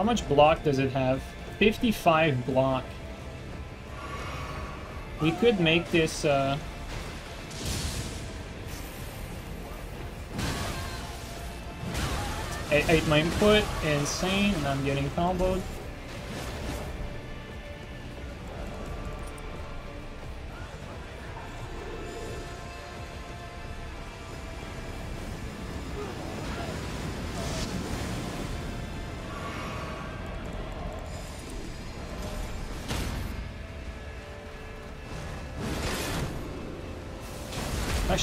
How much block does it have? 55 block. We could make this, uh... I ate my input, insane, and I'm getting comboed.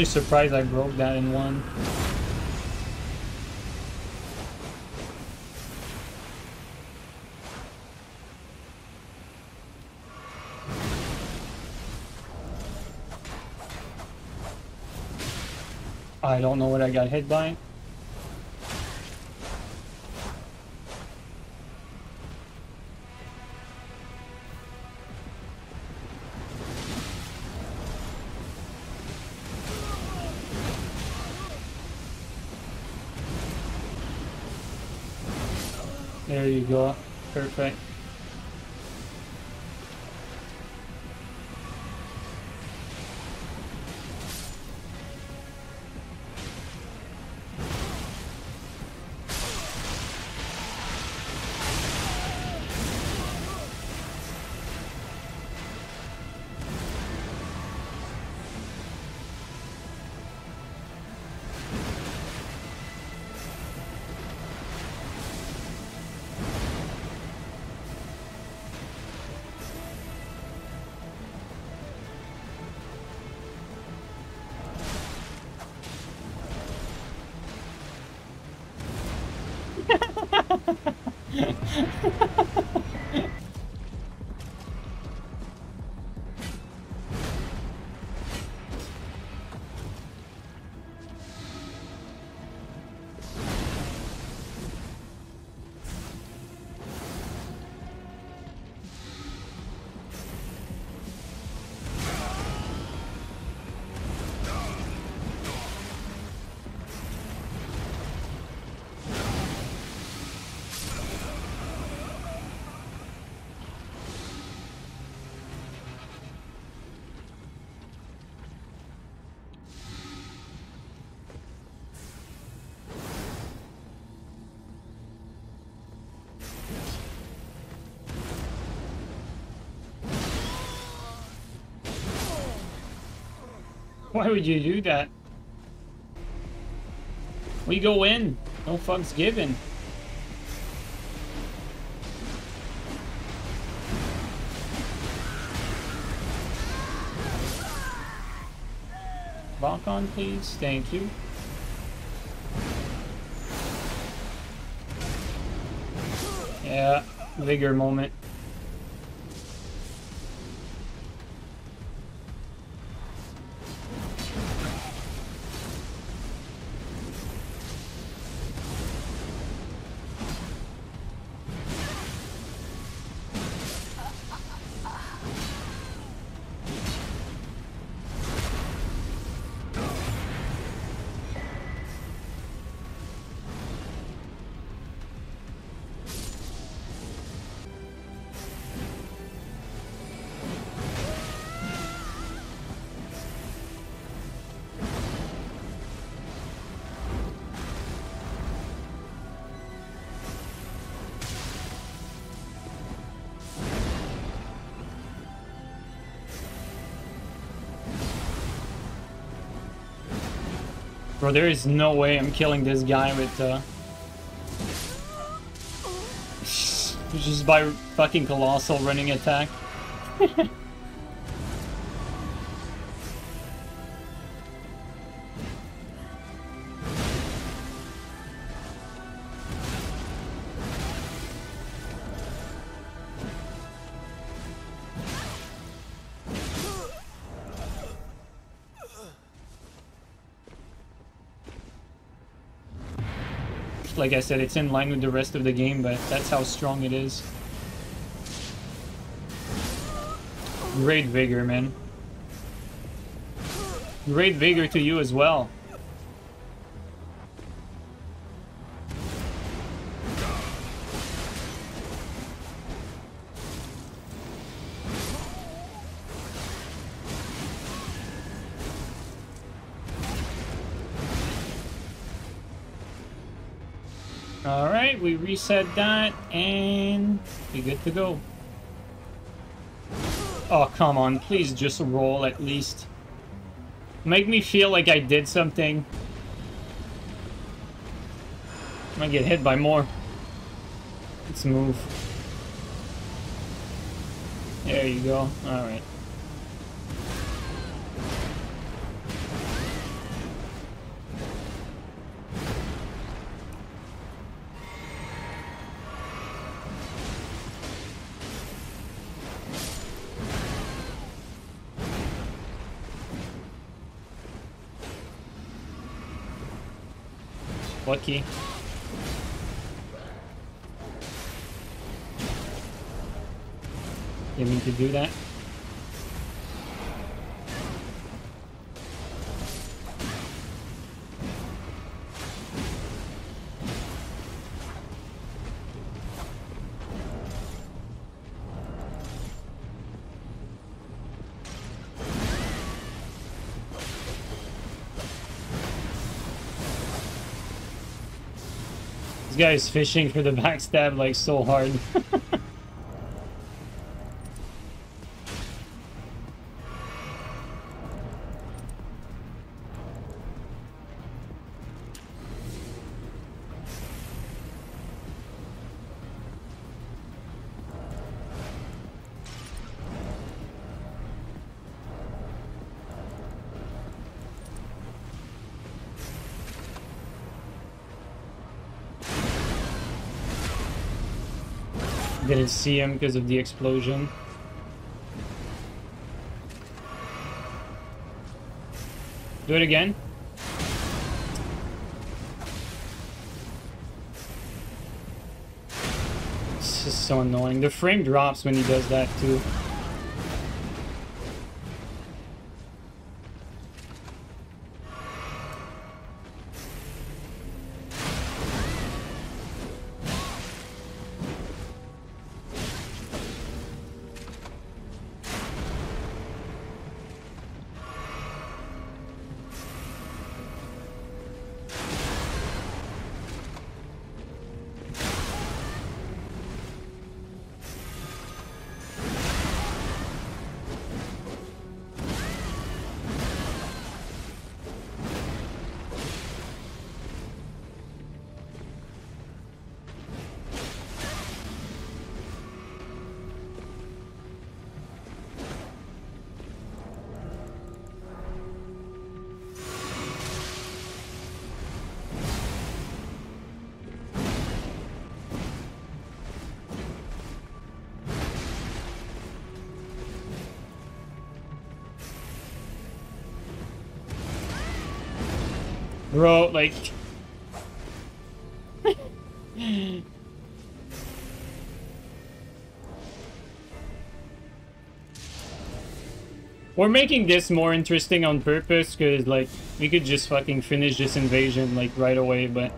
Actually surprised I broke that in one. I don't know what I got hit by. There you go. Perfect. Why would you do that? We go in. No fucks given. Lock on, please. Thank you. Yeah, vigor moment. Bro, there is no way I'm killing this guy with, uh... Just by fucking Colossal running attack. like I said, it's in line with the rest of the game, but that's how strong it is. Great vigor, man. Great vigor to you as well. Reset that, and we good to go. Oh, come on. Please just roll at least. Make me feel like I did something. Might get hit by more. Let's move. There you go. Alright. Lucky. Didn't mean to do that. Guy's fishing for the backstab like so hard. see him because of the explosion. Do it again. This is so annoying. The frame drops when he does that too. Bro, like... We're making this more interesting on purpose, because, like, we could just fucking finish this invasion, like, right away, but...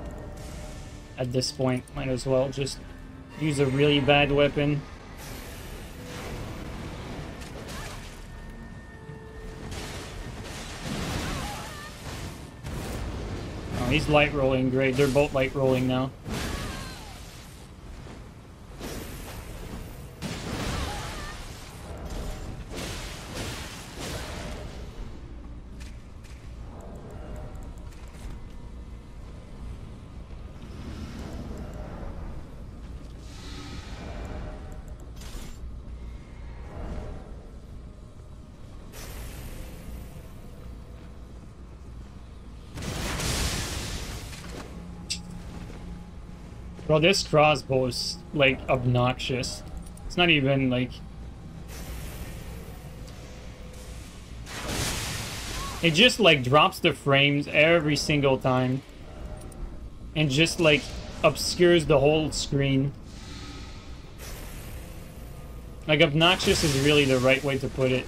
At this point, might as well just use a really bad weapon. He's light rolling, great. They're both light rolling now. Bro, this crossbow is, like, obnoxious. It's not even, like... It just, like, drops the frames every single time. And just, like, obscures the whole screen. Like, obnoxious is really the right way to put it.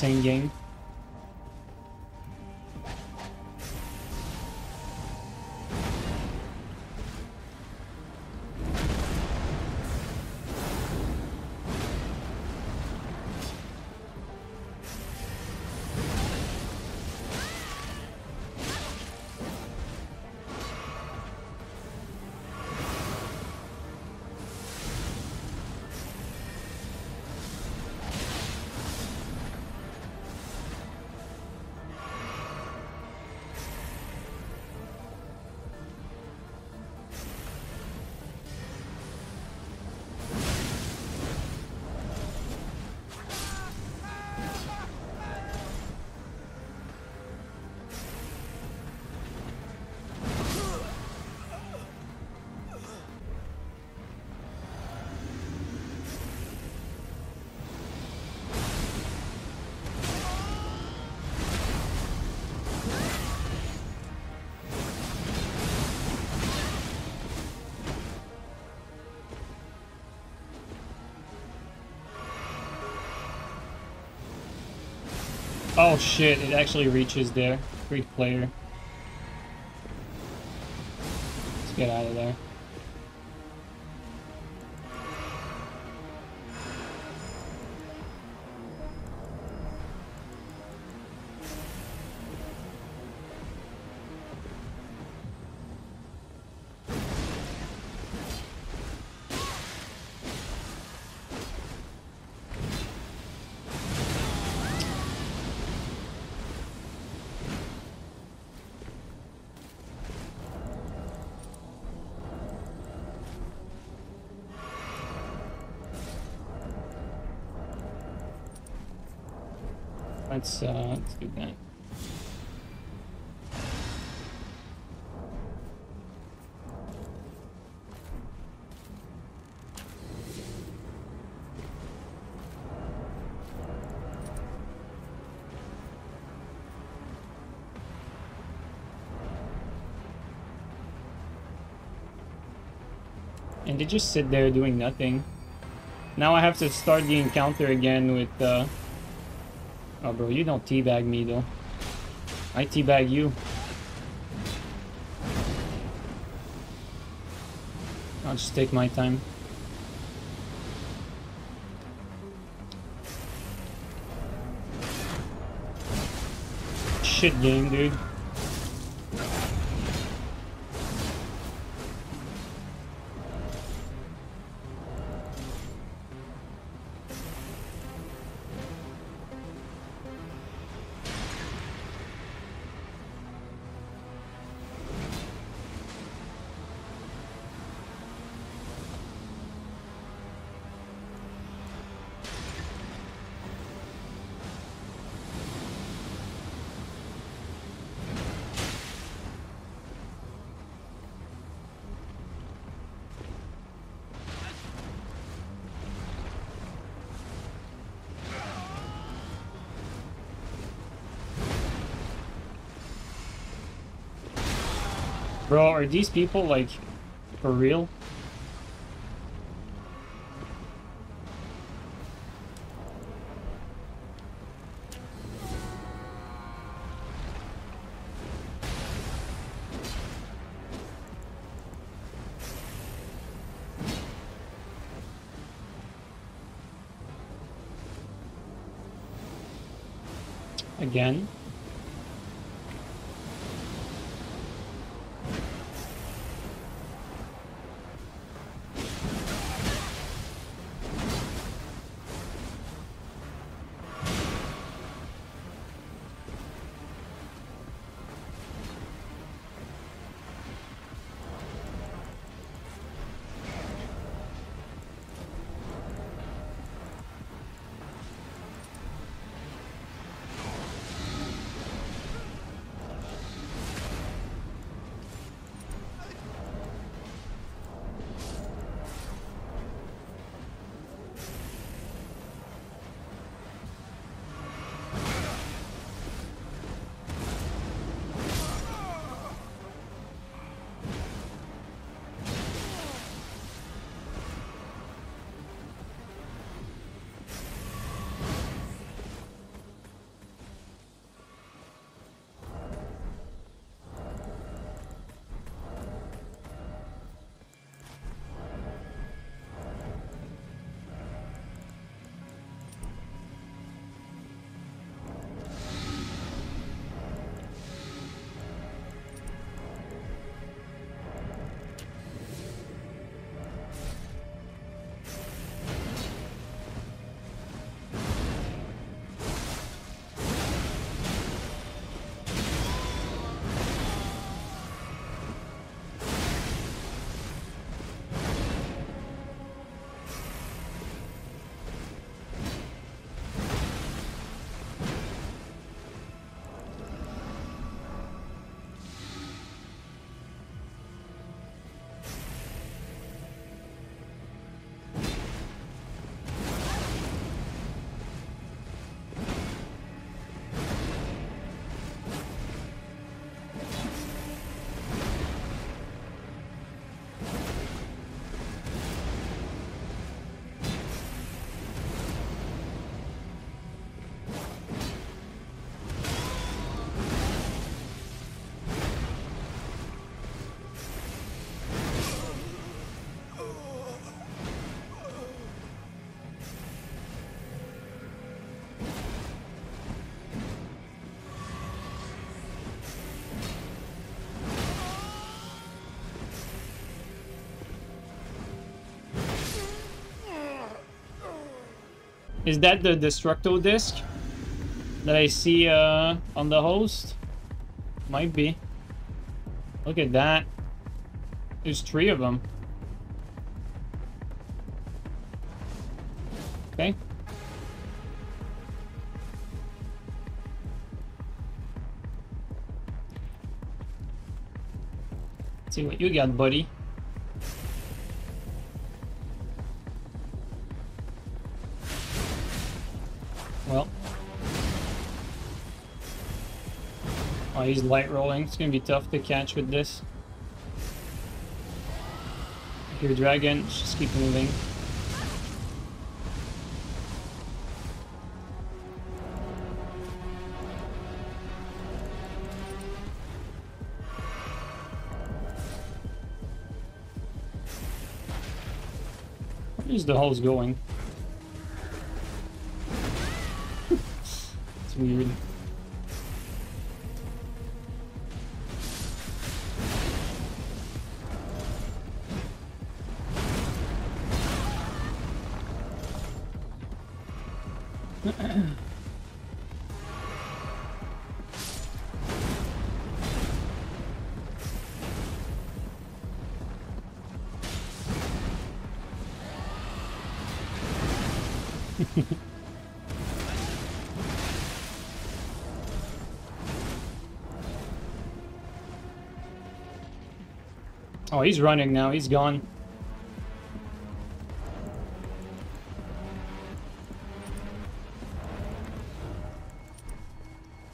Insane game. Oh shit, it actually reaches there. Great player. Let's get out of there. Let's uh, let's do that. And they just sit there doing nothing. Now I have to start the encounter again with uh, Oh, bro, you don't teabag me, though. I teabag you. I'll just take my time. Shit game, dude. Bro, are these people, like, for real? Again? Is that the Destructo disc that I see uh, on the host? Might be. Look at that. There's three of them. Okay. Let's see what you got, buddy. Oh, he's light rolling. It's gonna be tough to catch with this. Here, dragon. Just keep moving. Where's the hose going? it's weird. oh, he's running now. He's gone.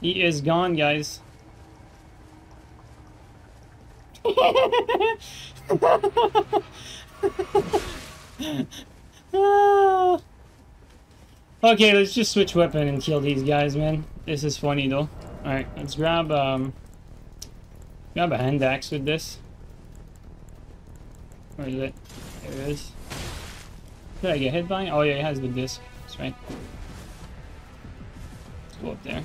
He is gone, guys. Okay, let's just switch weapon and kill these guys, man. This is funny, though. Alright, let's grab, um... Grab a hand axe with this. Where is it? There it is. Did I get hit by? Oh yeah, it has the disc. That's right. Let's go up there.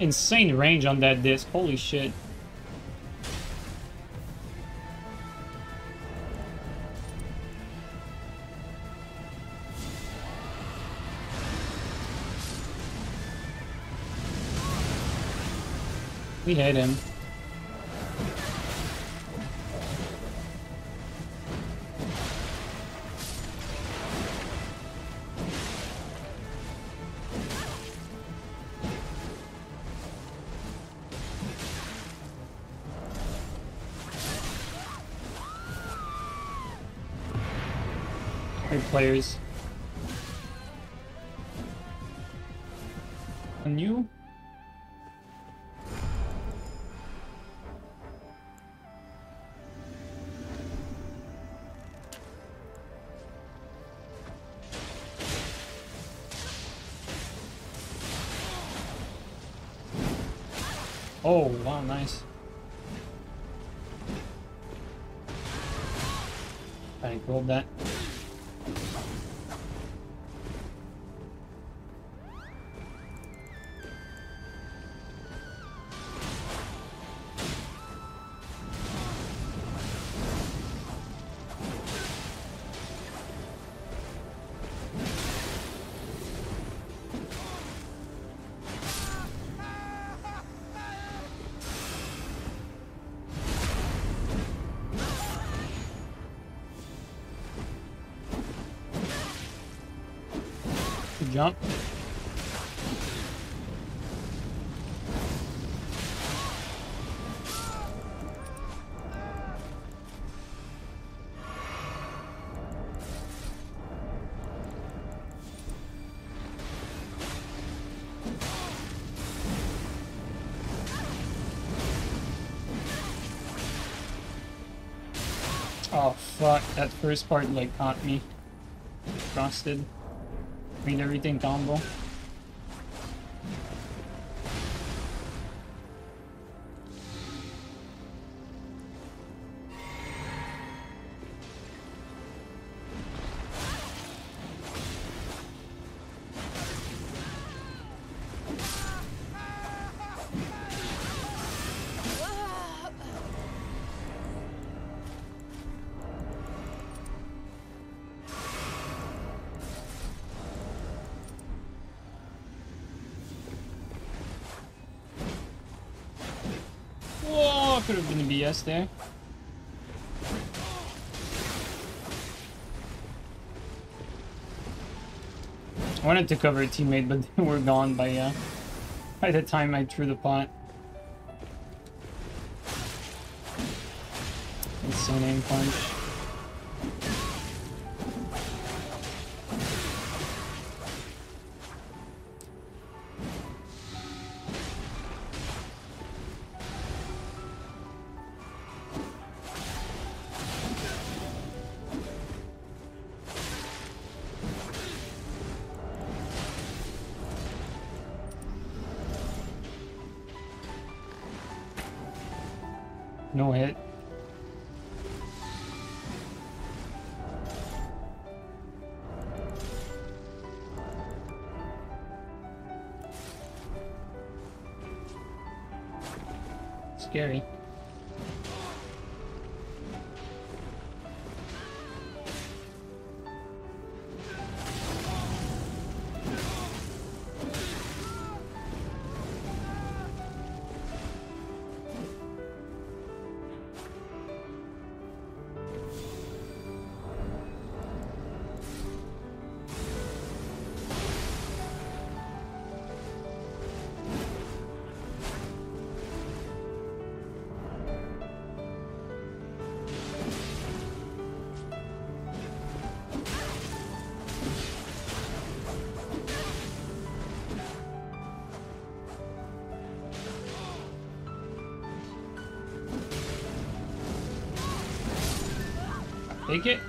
Insane range on that disc. Holy shit. We hit him. Players. And you? Jump. Oh fuck, that first part like caught me. Frosted. Made everything combo. Could have been a BS there. I wanted to cover a teammate, but they were gone by uh, by the time I threw the pot. Insane aim punch. No hit. Scary. Take it.